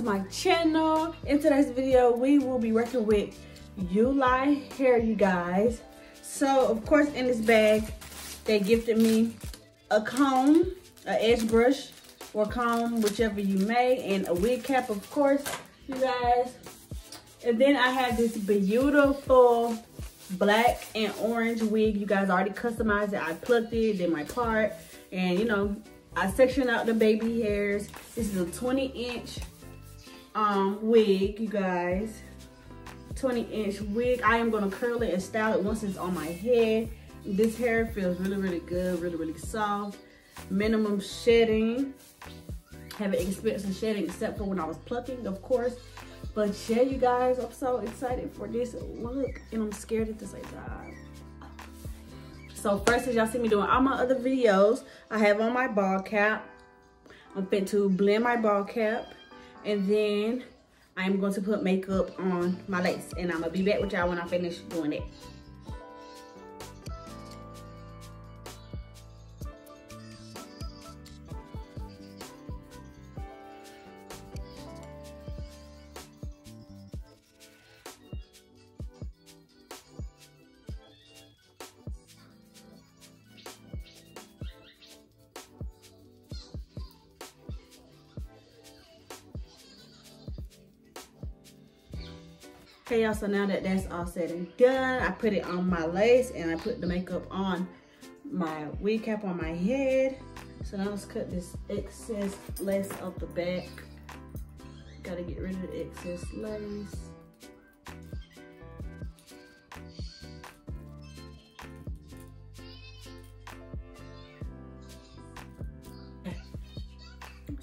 to my channel. In today's video, we will be working with Eullair hair, you guys. So, of course, in this bag, they gifted me a comb, an edge brush, or comb, whichever you may, and a wig cap, of course, you guys. And then I have this beautiful black and orange wig. You guys already customized it. I plucked it, did my part, and you know, I sectioned out the baby hairs. This is a 20 inch um, wig, you guys. 20 inch wig. I am gonna curl it and style it once it's on my head. This hair feels really, really good, really, really soft. Minimum shedding. Haven't experienced shedding except for when I was plucking, of course. But yeah, you guys, I'm so excited for this look and I'm scared at the same time. So first, as y'all see me doing all my other videos, I have on my ball cap. I'm fit to blend my ball cap and then I'm going to put makeup on my lace and I'm gonna be back with y'all when I finish doing it. Okay, y'all, so now that that's all said and done, I put it on my lace and I put the makeup on my wig cap on my head. So now let's cut this excess lace off the back. Gotta get rid of the excess lace.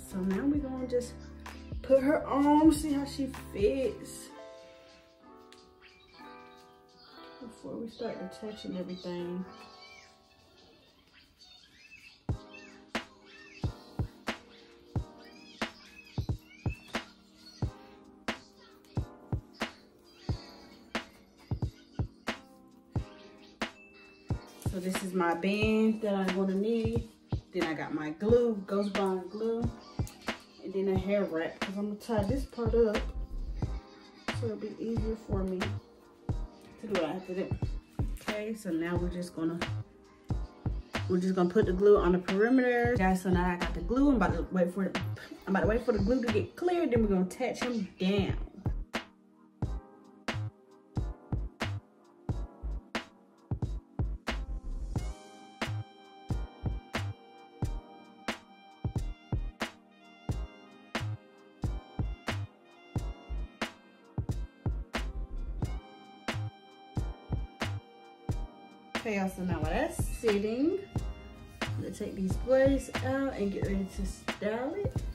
So now we're gonna just put her on, see how she fits. Before we start touching everything. So this is my band that I'm gonna need. Then I got my glue, Ghost Bond glue. And then a hair wrap, because I'm gonna tie this part up so it'll be easier for me to do what I have to do. Okay, so now we're just gonna we're just gonna put the glue on the perimeter. Guys, so now I got the glue. I'm about to wait for it. I'm about to wait for the glue to get clear, then we're gonna attach him down. Okay, y'all, so now while that's sitting, I'm gonna take these boys out and get ready to style it.